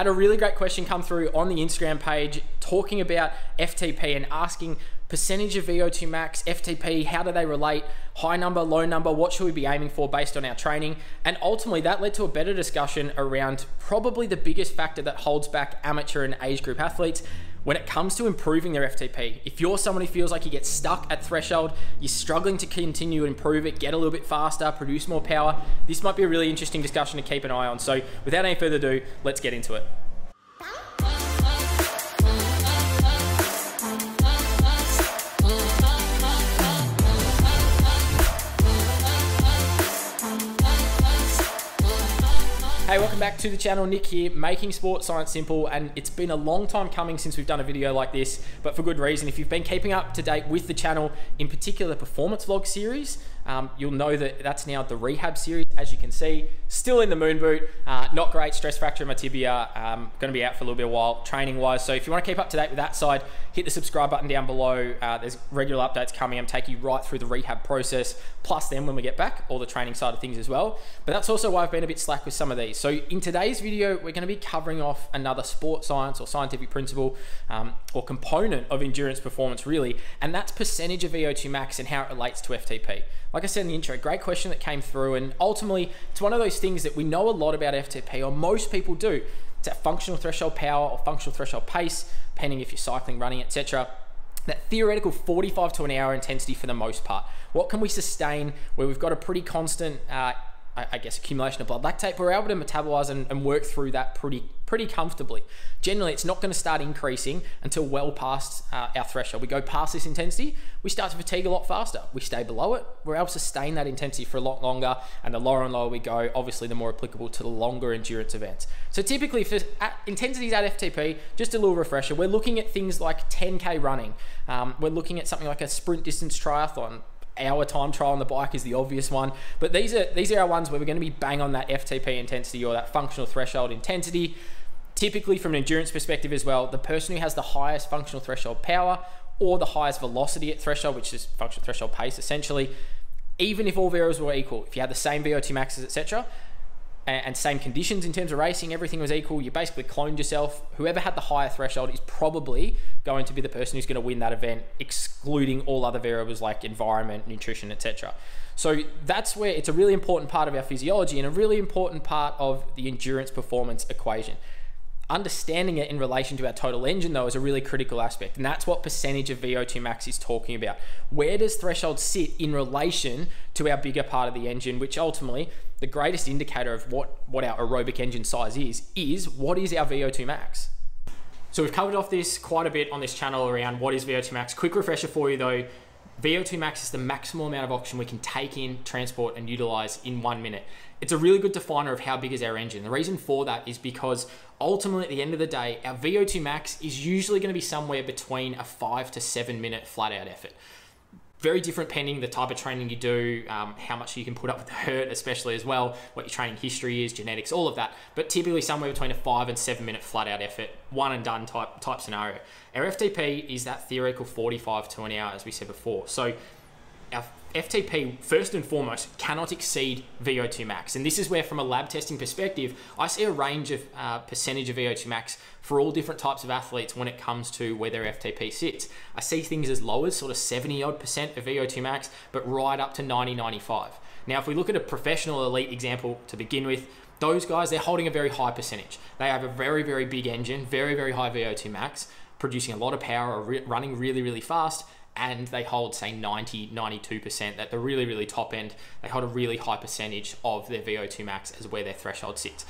Had a really great question come through on the Instagram page talking about FTP and asking percentage of VO2 max, FTP, how do they relate, high number, low number, what should we be aiming for based on our training? And ultimately, that led to a better discussion around probably the biggest factor that holds back amateur and age group athletes when it comes to improving their FTP. If you're someone who feels like you get stuck at threshold, you're struggling to continue to improve it, get a little bit faster, produce more power, this might be a really interesting discussion to keep an eye on. So, without any further ado, let's get into it. Hey, welcome back to the channel. Nick here, making sports science simple. And it's been a long time coming since we've done a video like this, but for good reason. If you've been keeping up to date with the channel, in particular the performance vlog series, um, you'll know that that's now the rehab series, as you can see. Still in the moon boot, uh, not great, stress fracture in my tibia. Um, going to be out for a little bit of while, training wise. So if you want to keep up to date with that side, hit the subscribe button down below. Uh, there's regular updates coming. I'm taking you right through the rehab process, plus then when we get back, all the training side of things as well. But that's also why I've been a bit slack with some of these. So in today's video, we're going to be covering off another sport science or scientific principle um, or component of endurance performance, really, and that's percentage of VO2 max and how it relates to FTP like I said in the intro, great question that came through. And ultimately, it's one of those things that we know a lot about FTP, or most people do. It's that functional threshold power or functional threshold pace, depending if you're cycling, running, etc. That theoretical 45 to an hour intensity for the most part. What can we sustain where we've got a pretty constant uh, I guess accumulation of blood lactate, but we're able to metabolize and, and, work through that pretty pretty comfortably. Generally, it's not going to start increasing until well past uh, our threshold. We go past this intensity, we start to fatigue a lot faster. We stay below it, we're able to sustain that intensity for a lot longer, and the lower and lower we go, obviously, the more applicable to the longer endurance events. So typically, for intensities at FTP, just a little refresher, we're looking at things like 10k running. Um, we're looking at something like a sprint distance triathlon hour time trial on the bike is the obvious one. But these are these are our ones where we're going to be bang on that FTP intensity or that functional threshold intensity. Typically, from an endurance perspective as well, the person who has the highest functional threshold power or the highest velocity at threshold, which is functional threshold pace essentially, even if all variables were equal, if you had the same VO2 maxes, etc., and same conditions in terms of racing, everything was equal. You basically cloned yourself. Whoever had the higher threshold is probably going to be the person who's going to win that event, excluding all other variables like environment, nutrition, etc. So that's where it's a really important part of our physiology and a really important part of the endurance performance equation understanding it in relation to our total engine though is a really critical aspect and that's what percentage of VO2 max is talking about where does threshold sit in relation to our bigger part of the engine which ultimately the greatest indicator of what what our aerobic engine size is is what is our VO2 max so we've covered off this quite a bit on this channel around what is VO2 max quick refresher for you though VO2 max is the maximal amount of oxygen we can take in, transport, and utilize in one minute. It's a really good definer of how big is our engine. The reason for that is because ultimately, at the end of the day, our VO2 max is usually going to be somewhere between a five to seven minute flat out effort very different pending the type of training you do, um, how much you can put up with the hurt, especially as well, what your training history is, genetics, all of that. But typically somewhere between a five and seven minute flat out effort, one and done type type scenario. Our FTP is that theoretical 45 to an hour, as we said before. So our FTP, first and foremost, cannot exceed VO2 max. And this is where, from a lab testing perspective, I see a range of uh, percentage of VO2 max for all different types of athletes when it comes to where their FTP sits. I see things as low as sort of 70 odd percent of VO2 max, but right up to 90, 95. Now, if we look at a professional elite example to begin with, those guys, they're holding a very high percentage. They have a very, very big engine, very, very high VO2 max, producing a lot of power, running really, really fast, and they hold say 90 92% at the really really top end they hold a really high percentage of their VO2 max as where their threshold sits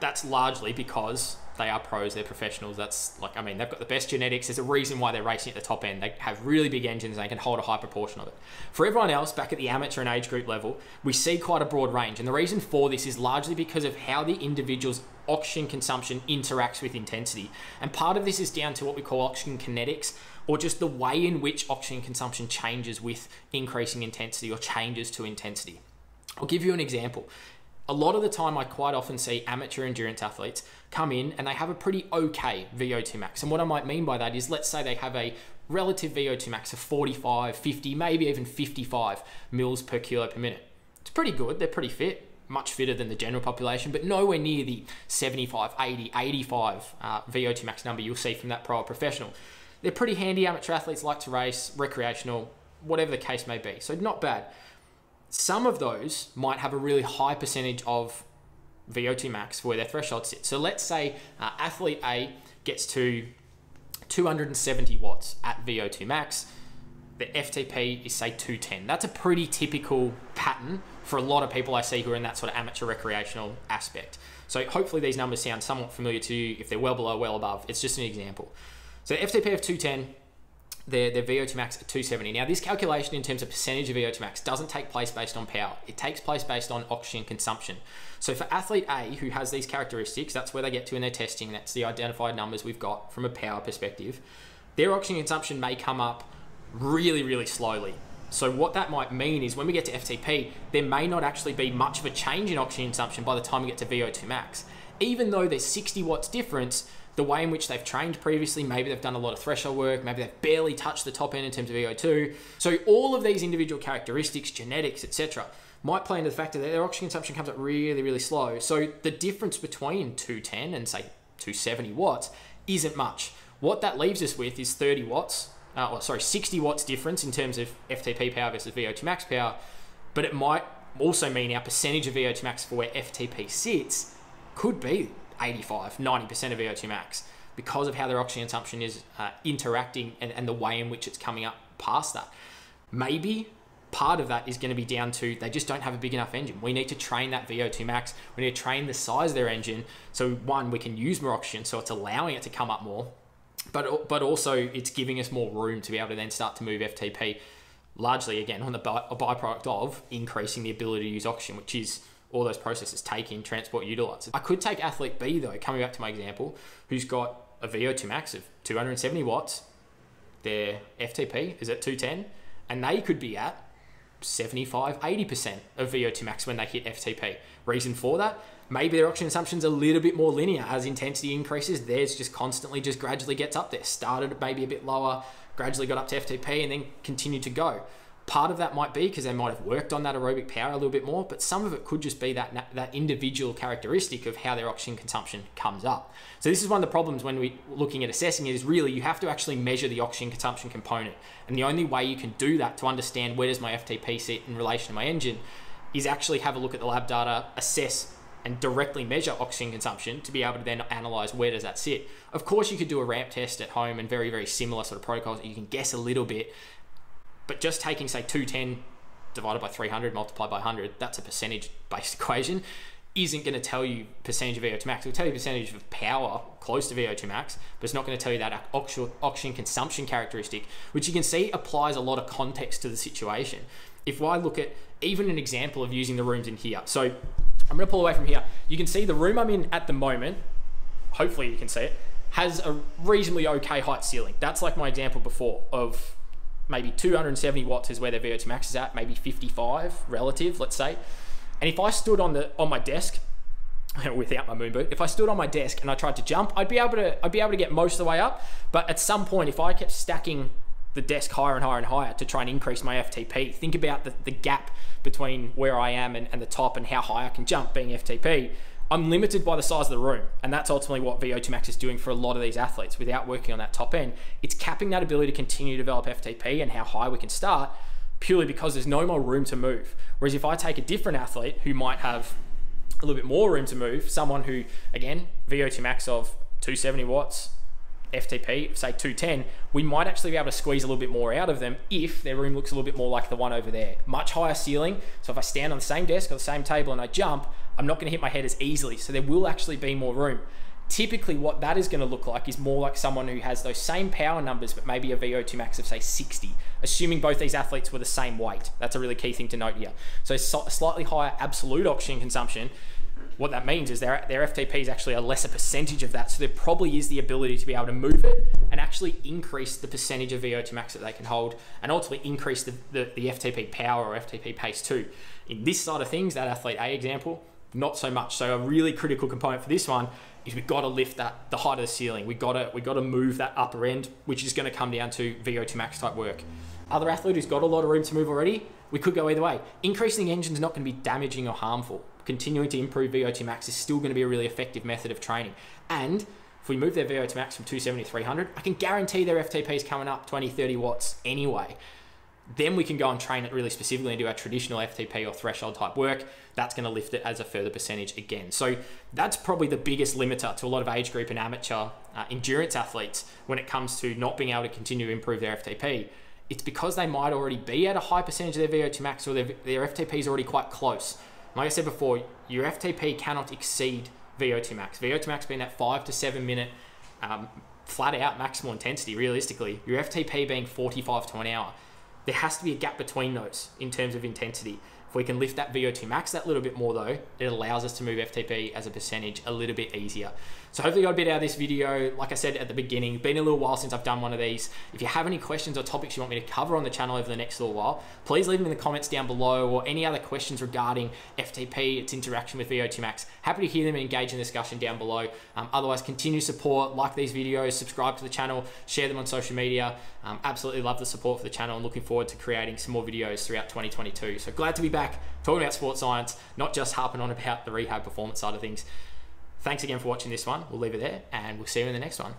that's largely because they are pros, they're professionals. That's like, I mean, they've got the best genetics. There's a reason why they're racing at the top end. They have really big engines and they can hold a high proportion of it. For everyone else, back at the amateur and age group level, we see quite a broad range. And the reason for this is largely because of how the individual's oxygen consumption interacts with intensity. And part of this is down to what we call oxygen kinetics, or just the way in which oxygen consumption changes with increasing intensity or changes to intensity. I'll give you an example a lot of the time I quite often see amateur endurance athletes come in and they have a pretty okay VO2 max. And what I might mean by that is let's say they have a relative VO2 max of 45, 50, maybe even 55 mils per kilo per minute. It's pretty good, they're pretty fit, much fitter than the general population, but nowhere near the 75, 80, 85 uh, VO2 max number you'll see from that pro professional. They're pretty handy. Amateur athletes like to race, recreational, whatever the case may be. So not bad. Some of those might have a really high percentage of VO2 max for where their threshold sits. So let's say uh, athlete A gets to 270 watts at VO2 max. The FTP is say 210. That's a pretty typical pattern for a lot of people I see who are in that sort of amateur recreational aspect. So hopefully these numbers sound somewhat familiar to you. If they're well below, well above, it's just an example. So FTP of 210, their, their VO2 max at 270. Now, this calculation in terms of percentage of VO2 max doesn't take place based on power. It takes place based on oxygen consumption. So for athlete A, who has these characteristics, that's where they get to in their testing. That's the identified numbers we've got from a power perspective. Their oxygen consumption may come up really, really slowly. So what that might mean is when we get to FTP, there may not actually be much of a change in oxygen consumption by the time we get to VO2 max. Even though there's 60 watts difference, the way in which they've trained previously, maybe they've done a lot of threshold work, maybe they've barely touched the top end in terms of VO2. So all of these individual characteristics, genetics, etc., might play into the fact that their oxygen consumption comes up really, really slow. So the difference between 210 and say 270 watts isn't much. What that leaves us with is 30 watts, uh, or sorry, 60 watts difference in terms of FTP power versus VO2 max power, but it might also mean our percentage of VO2 max for where FTP sits could be 85, 90% of VO2 max because of how their oxygen consumption is uh, interacting and, and the way in which it's coming up past that. Maybe part of that is going to be down to they just don't have a big enough engine. We need to train that VO2 max. We need to train the size of their engine. So one, we can use more oxygen, so it's allowing it to come up more, but but also it's giving us more room to be able to then start to move FTP. Largely, again, on the by, byproduct of increasing the ability to use oxygen, which is all those processes take in, transport, utilize. I could take athlete B though, coming back to my example, who's got a VO2 max of 270 watts, their FTP is at 210, and they could be at 75, 80% of VO2 max when they hit FTP. Reason for that? Maybe their oxygen consumption's a little bit more linear as intensity increases. Theirs just constantly just gradually gets up there. Started maybe a bit lower, gradually got up to FTP, and then continued to go. Part of that might be because they might have worked on that aerobic power a little bit more, but some of it could just be that that individual characteristic of how their oxygen consumption comes up. So this is one of the problems when we're looking at assessing it is really you have to actually measure the oxygen consumption component. And the only way you can do that to understand where does my FTP sit in relation to my engine is actually have a look at the lab data, assess and directly measure oxygen consumption to be able to then analyze where does that sit. Of course, you could do a ramp test at home and very, very similar sort of protocols. You can guess a little bit, but just taking, say, 210 divided by 300 multiplied by 100, that's a percentage based equation, isn't going to tell you percentage of VO2 max. It'll tell you percentage of power close to VO2 max, but it's not going to tell you that oxygen consumption characteristic, which you can see applies a lot of context to the situation. If I look at even an example of using the rooms in here, so I'm going to pull away from here. You can see the room I'm in at the moment, hopefully you can see it, has a reasonably okay height ceiling. That's like my example before of maybe 270 watts is where their VO2 max is at, maybe 55 relative, let's say. And if I stood on the on my desk without my moon boot, if I stood on my desk and I tried to jump, I'd be able to I'd be able to get most of the way up. But at some point, if I kept stacking the desk higher and higher and higher to try and increase my FTP, think about the, the gap between where I am and, and the top and how high I can jump being FTP I'm limited by the size of the room. And that's ultimately what VO2 Max is doing for a lot of these athletes without working on that top end. It's capping that ability to continue to develop FTP and how high we can start purely because there's no more room to move. Whereas if I take a different athlete who might have a little bit more room to move, someone who, again, VO2 Max of 270 watts, FTP, say 210, we might actually be able to squeeze a little bit more out of them if their room looks a little bit more like the one over there. Much higher ceiling. So if I stand on the same desk or the same table and I jump, I'm not going to hit my head as easily. So there will actually be more room. Typically, what that is going to look like is more like someone who has those same power numbers, but maybe a VO2 max of say 60, assuming both these athletes were the same weight. That's a really key thing to note here. So slightly higher absolute oxygen consumption, what that means is their, their FTP is actually a lesser percentage of that. So there probably is the ability to be able to move it and actually increase the percentage of VO2 max that they can hold and ultimately increase the, the, the FTP power or FTP pace too. In this side of things, that athlete A example, not so much. So a really critical component for this one is we've got to lift that the height of the ceiling. We got to we got to move that upper end, which is going to come down to VO2 max type work. Other athlete who's got a lot of room to move already, we could go either way. Increasing the engine is not going to be damaging or harmful. continuing to improve VO2 max is still going to be a really effective method of training. And if we move their VO2 max from 270 to 300, I can guarantee their FTP is coming up 20, 30 watts anyway. Then we can go and train it really specifically and do our traditional FTP or threshold type work. That's going to lift it as a further percentage again. So that's probably the biggest limiter to a lot of age group and amateur uh, endurance athletes when it comes to not being able to continue to improve their FTP. It's because they might already be at a high percentage of their VO2 max or their, their FTP is already quite close. Like I said before, your FTP cannot exceed VO2 max. VO2 max being that five to seven minute um, flat out maximal intensity, realistically, your FTP being 45 to an hour there has to be a gap between those in terms of intensity. If we can lift that VO2 max that little bit more though, it allows us to move FTP as a percentage a little bit easier. So hopefully you got a bit out of this video. Like I said at the beginning, been a little while since I've done one of these. If you have any questions or topics you want me to cover on the channel over the next little while, please leave them in the comments down below or any other questions regarding FTP, its interaction with VO2 max. Happy to hear them and engage in discussion down below. Um, otherwise, continue support, like these videos, subscribe to the channel, share them on social media. Um, absolutely love the support for the channel and looking forward to creating some more videos throughout 2022. So glad to be back talking about sports science, not just harping on about the rehab performance side of things. Thanks again for watching this one. We'll leave it there and we'll see you in the next one.